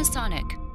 Panasonic.